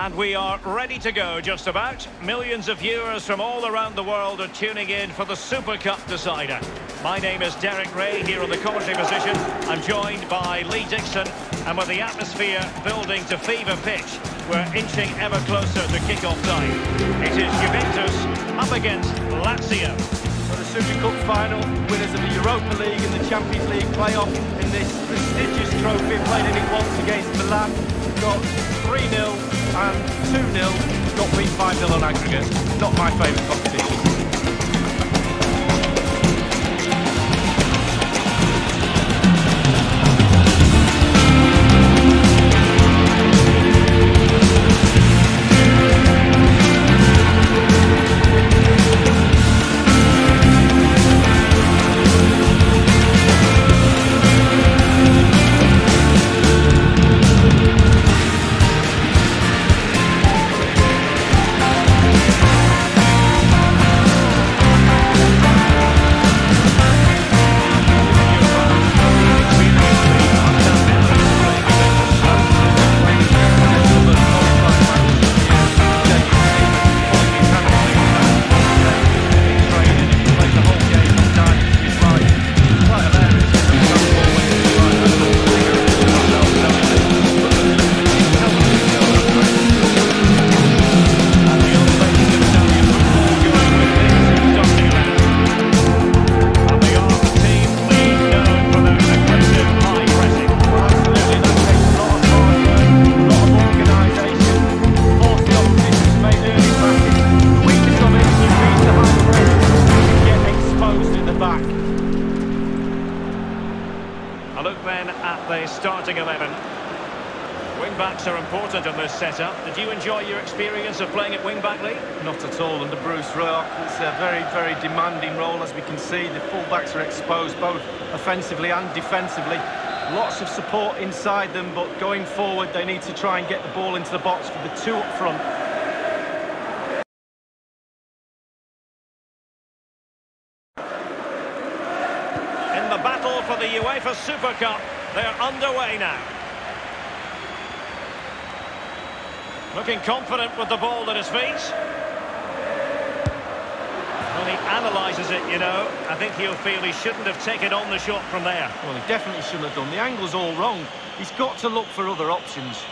And we are ready to go, just about. Millions of viewers from all around the world are tuning in for the Super Cup decider. My name is Derek Rae, here on the commentary position. I'm joined by Lee Dixon, and with the atmosphere building to fever pitch, we're inching ever closer to kick-off time. It is Juventus up against Lazio. For the Super Cup final, winners of the Europa League and the Champions League playoff in this prestigious trophy, played in it once against Milan. Got 3-0 and 2-0. Got beat 5-0 on aggregate. Not my favourite competition. Setup. Did you enjoy your experience of playing at wing-back, Lee? Not at all under Bruce Rioch. It's a very, very demanding role, as we can see. The full-backs are exposed both offensively and defensively. Lots of support inside them, but going forward, they need to try and get the ball into the box for the two up front. In the battle for the UEFA Super Cup, they're underway now. Looking confident with the ball at his feet. When he analyses it, you know, I think he'll feel he shouldn't have taken on the shot from there. Well, he definitely shouldn't have done. The angle's all wrong. He's got to look for other options.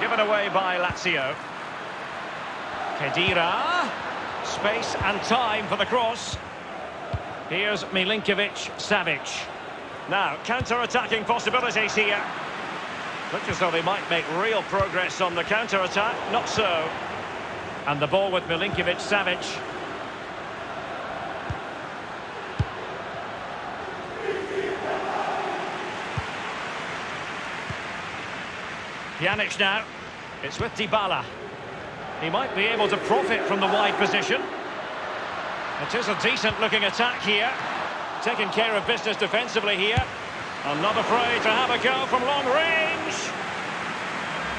Given away by Lazio. Khedira. Space and time for the cross. Here's Milinkovic Savic. Now, counter-attacking possibilities here. Looks as though they might make real progress on the counter-attack. Not so. And the ball with Milinkovic Savic. Pjanic now. It's with Dybala. He might be able to profit from the wide position. It is a decent-looking attack here. Taking care of business defensively here. I'm not afraid to have a go from long range.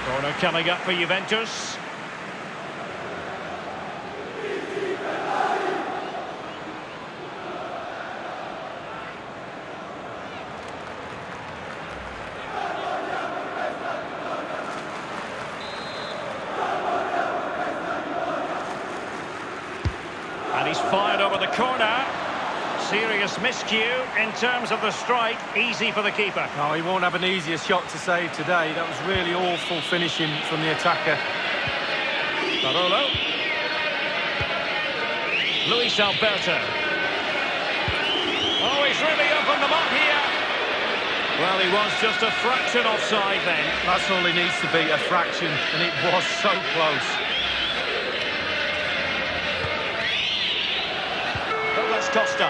Corner coming up for Juventus. Corner. Serious miscue in terms of the strike. Easy for the keeper. No, he won't have an easier shot to save today. That was really awful finishing from the attacker. Parolo. Luis Alberto. Oh, he's really opened them up here. Well, he was just a fraction offside then. That's all he needs to be, a fraction, and it was so close. Costa.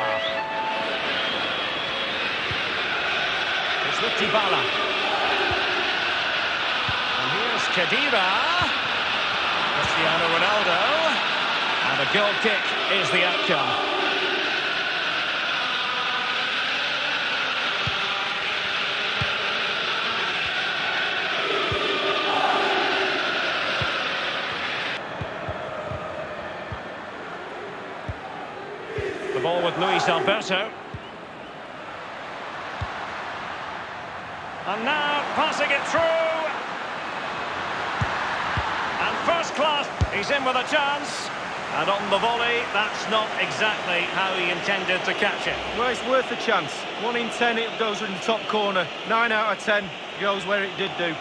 It's with Dybala. And here's Khedira. Cristiano Ronaldo. And a goal kick is the outcome. Luis Alberto. And now passing it through. And first class, he's in with a chance. And on the volley, that's not exactly how he intended to catch it. Well, it's worth a chance. One in ten, it goes in the top corner. Nine out of ten goes where it did do.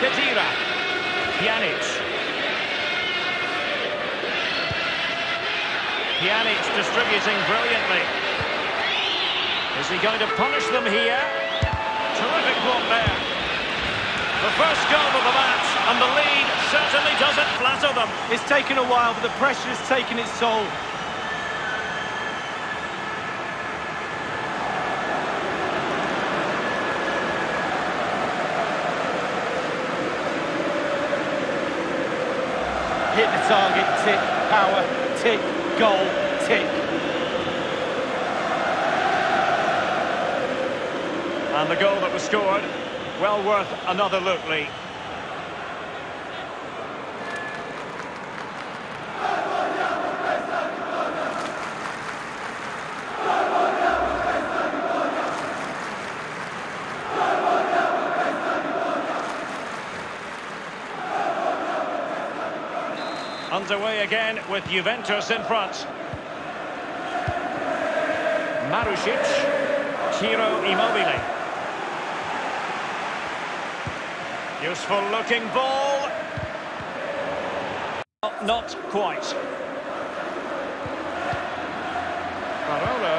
Khedira. Pjanic. Pjanic brilliantly. Is he going to punish them here? Terrific block there. The first goal of the match, and the lead certainly doesn't flatter them. It's taken a while, but the pressure has taken its toll. Hit the target, tick, power, tick, goal, tick. And the goal that was scored, well worth another look, Lee. Underway again with Juventus in front. Marusic, Ciro Immobile. Useful looking ball. Not quite. Parolo.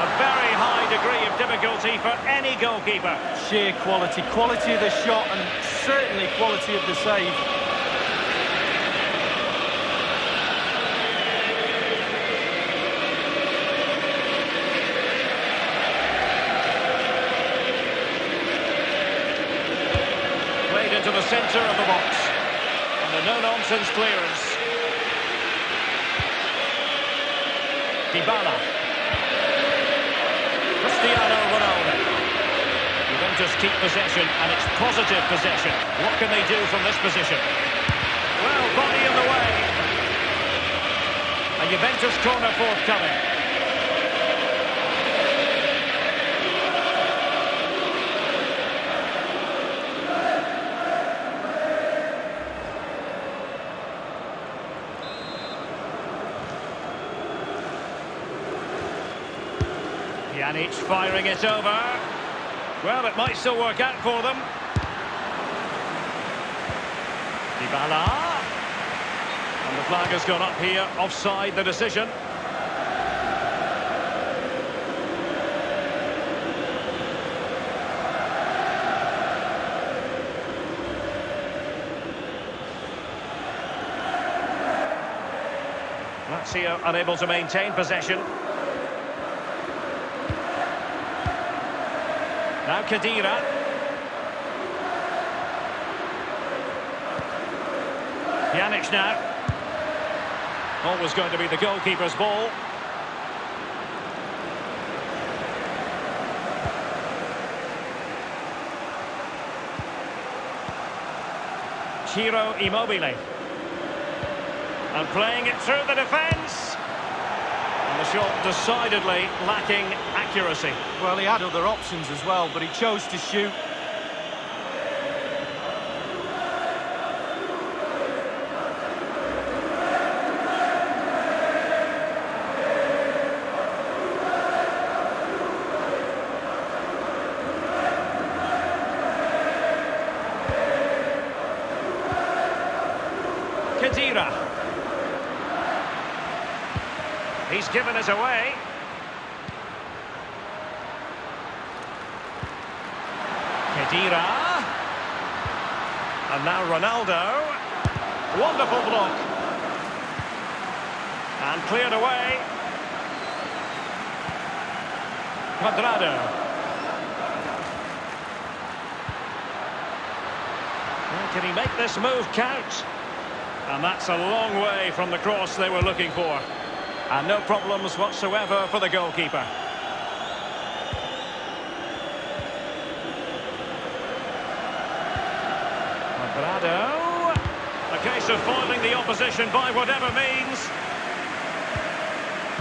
A very high degree of difficulty for any goalkeeper. Sheer quality, quality of the shot and certainly quality of the save. Played into the centre of the box. And a no-nonsense clearance. Dybala. Cristiano Ronaldo. Juventus keep possession, and it's positive possession. What can they do from this position? Well, body in the way. A Juventus corner forthcoming. Pjanic firing it over. Well, it might still work out for them. Dybala. And the flag has gone up here, offside the decision. Lazio unable to maintain possession. Now Khedira. Pjanic now. Always going to be the goalkeeper's ball. Ciro Immobile. And playing it through the defence. And the shot decidedly lacking accuracy. Well, he had other options as well, but he chose to shoot. Khedira. He's given it away. Khedira. And now Ronaldo. Wonderful block. And cleared away. Cuadrado. Well, can he make this move count? And that's a long way from the cross they were looking for. And no problems whatsoever for the goalkeeper. Cuadrado. A case of foiling the opposition by whatever means.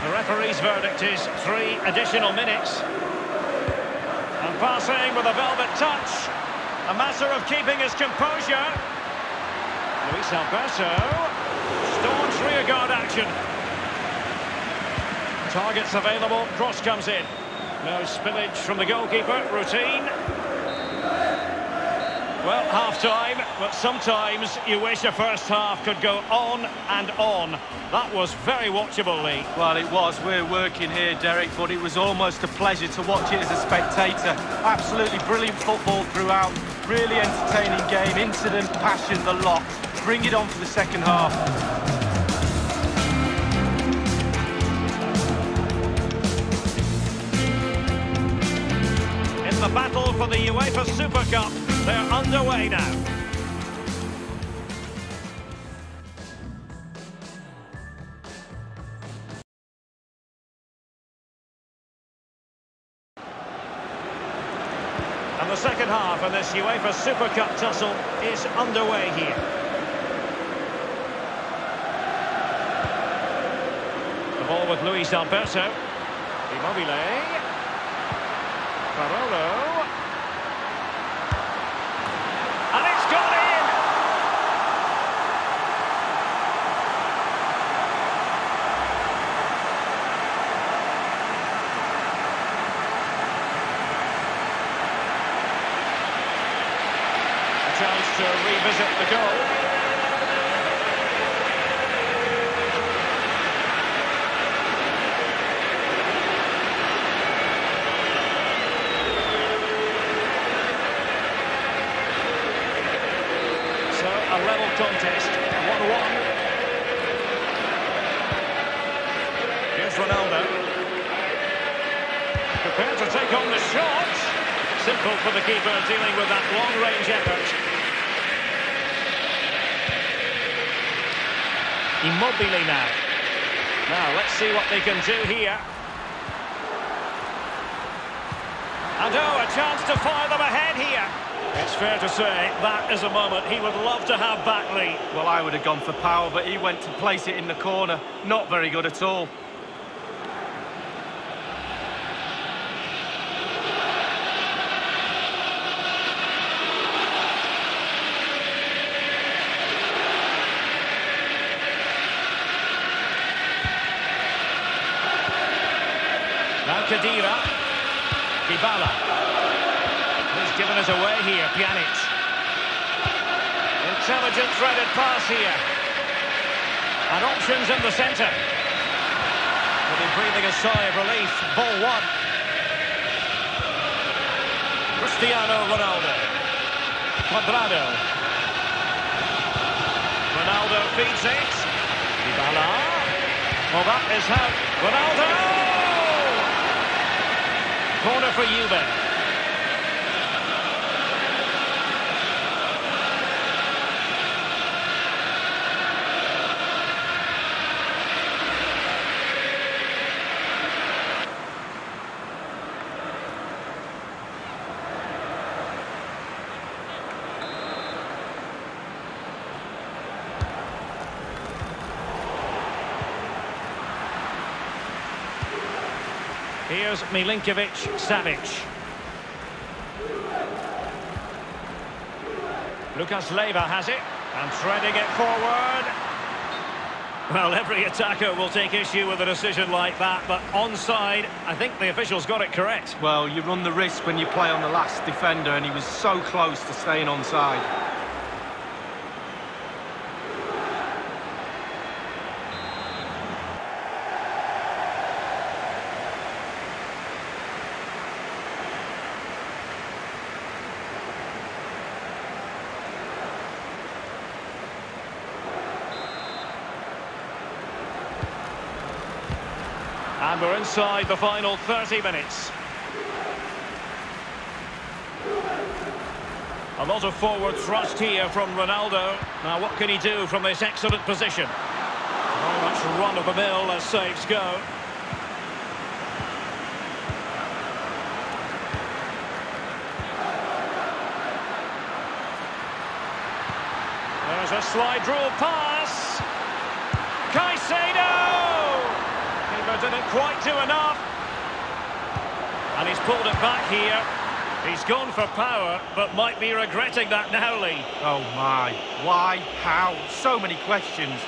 The referee's verdict is three additional minutes. And passing with a velvet touch. A matter of keeping his composure. Luis Alberto. Staunch rearguard action. Targets available. Cross comes in. No spillage from the goalkeeper. Routine. Well, half-time, but sometimes you wish a first half could go on and on. That was very watchable, Lee. Well, it was. We're working here, Derek, but it was almost a pleasure to watch it as a spectator. Absolutely brilliant football throughout. Really entertaining game. Incident, passion, the lot. Bring it on for the second half. In the battle for the UEFA Super Cup, they're underway now. And the second half of this UEFA Super Cup tussle is underway here. The ball with Luis Alberto. Immobile. Parolo. And it's gone in! A chance to revisit the goal. So a level contest, 1-1. Here's Ronaldo. Prepared to take on the shot. Simple for the keeper dealing with that long-range effort. Immobile now. Now, let's see what they can do here. And oh, a chance to fire them ahead here. It's fair to say that is a moment he would love to have back, Lee. Well, I would have gone for power, but he went to place it in the corner. Not very good at all. Khedira. Dybala. He's given us away here, Pjanic. Intelligent threaded pass here. And options in the centre. Will be breathing a sigh of relief. Ball one. Cristiano Ronaldo. Cuadrado. Ronaldo feeds it. Dybala. Well, that is how... Ronaldo! Corner for Juve. Here's Milinkovic Savic. Lucas Leiva has it and threading it forward. Well, every attacker will take issue with a decision like that, but onside, I think the officials got it correct. Well, you run the risk when you play on the last defender, and he was so close to staying onside. And we're inside the final 30 minutes. A lot of forward thrust here from Ronaldo. Now, what can he do from this excellent position? Very much run-of-the-mill as saves go. There's a slide rule pass. Didn't quite do enough. And he's pulled it back here. He's gone for power, but might be regretting that now, Lee. Oh my, why, how, so many questions.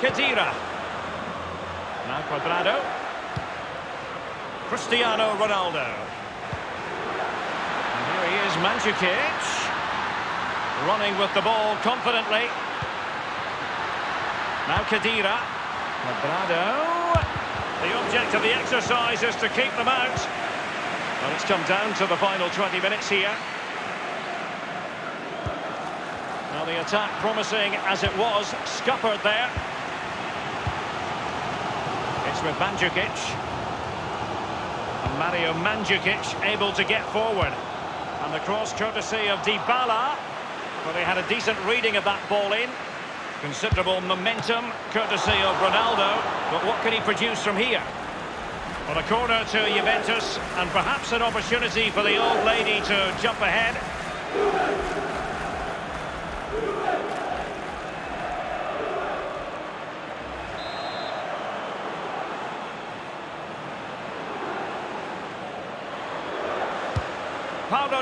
Khedira. Now Cuadrado. Cristiano Ronaldo. And here he is, Mandzukic. Running with the ball confidently. Now Khedira. Cuadrado. The object of the exercise is to keep them out. Well, it's come down to the final 20 minutes here. Now the attack promising as it was, scuppered there. It's with Mandzukic. And Mario Mandzukic able to get forward. And the cross courtesy of Dybala. Well, he had a decent reading of that ball in. Considerable momentum, courtesy of Ronaldo. But what can he produce from here? Well, a corner to Juventus, and perhaps an opportunity for the old lady to jump ahead.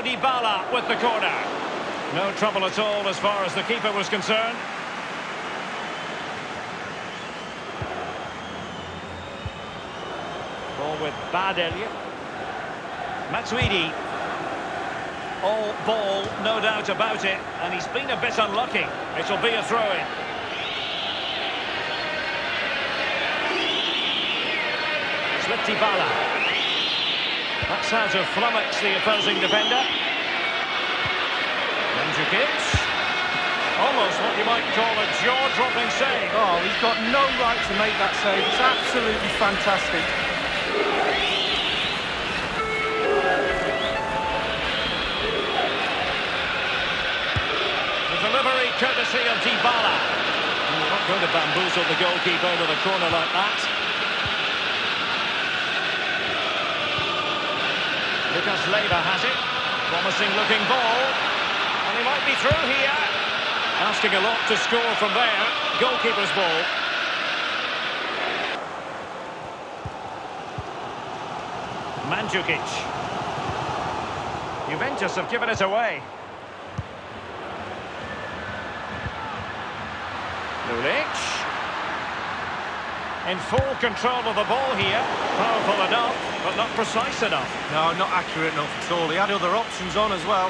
Dybala with the corner. No trouble at all as far as the keeper was concerned. Ball with Badelj. Matuidi. All ball, no doubt about it. And he's been a bit unlucky. It'll be a throw-in. It's Dybala. That's how to flummox the opposing defender. Mandzukic. Almost what you might call a jaw-dropping save. Oh, he's got no right to make that save. It's absolutely fantastic. The delivery courtesy of Dybala. You're not going to bamboozle the goalkeeper with a corner like that. Lucas Leiva has it. Promising looking ball. And he might be through here. Asking a lot to score from there. Goalkeeper's ball. Mandzukic. Juventus have given it away. Lulic. In full control of the ball here. Powerful enough, but not precise enough. No, not accurate enough at all. He had other options on as well.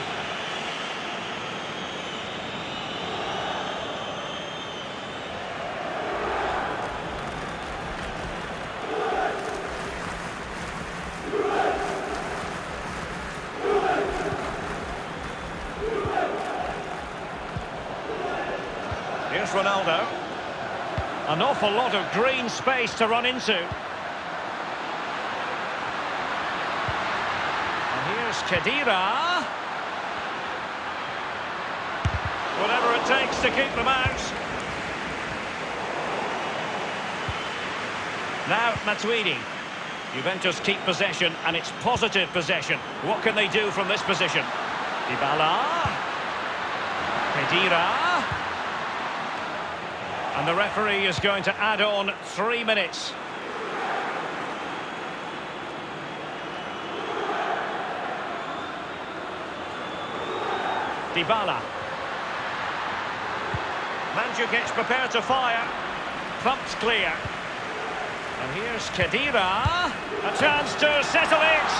Here's Ronaldo. An awful lot of green space to run into. Khedira. Whatever it takes to keep them out. Now Matuidi. Juventus keep possession, and it's positive possession. What can they do from this position? Dybala. Khedira. And the referee is going to add on three minutes. Dybala. Mandzukic prepared to fire. Thumped clear. And here's Khedira. A chance to settle it.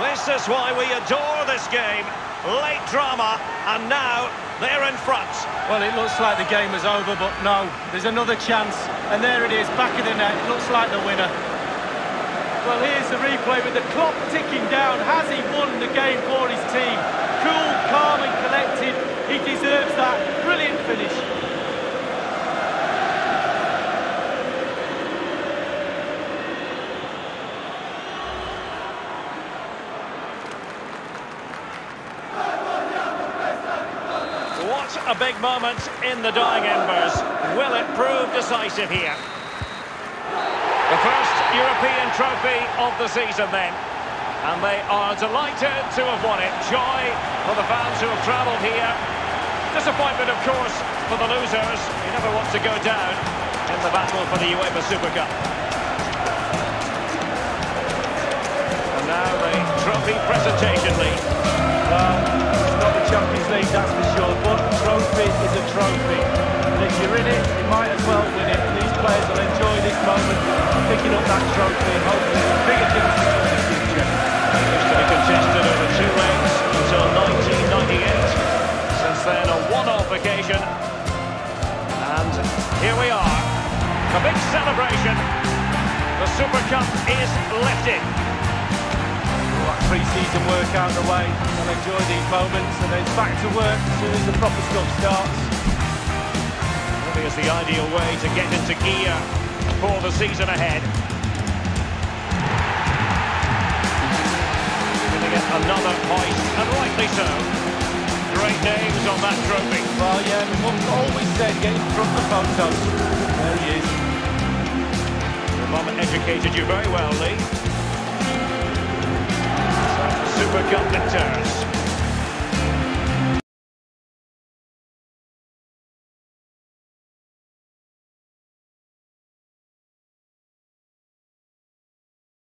This is why we adore this game. Late drama, and now they're in front. Well, it looks like the game is over, but no, there's another chance. And there it is, back of the net. It looks like the winner. Well, here's the replay with the clock ticking down. Has he won the game for his team? cool, calm and collected. He deserves that. Brilliant finish. What a big moment in the dying embers. Will it prove decisive here? The first European trophy of the season then. And they are delighted to have won it. Joy for the fans who have travelled here. Disappointment, of course, for the losers. You never want to go down in the battle for the UEFA Super Cup. And now the trophy presentation league. Well, it's not the Champions League, that's for sure, but trophy is a trophy. And if you're in it, you might as well win it. These players will enjoy this moment, picking up that trophy, hopefully bigger things contested over two legs until 1998. Since then, a one-off occasion. And here we are. A big celebration. The Super Cup is lifted. Pre-season work out of the way, they'll enjoy these moments, and then back to work as soon as the proper stuff starts. Maybe it's the ideal way to get into gear for the season ahead. Giving another hoist, and rightly so. Great names on that trophy. Well, yeah, mum's always said get in front of the photos. There he is. Your mum educated you very well, Lee. Super Cup victors.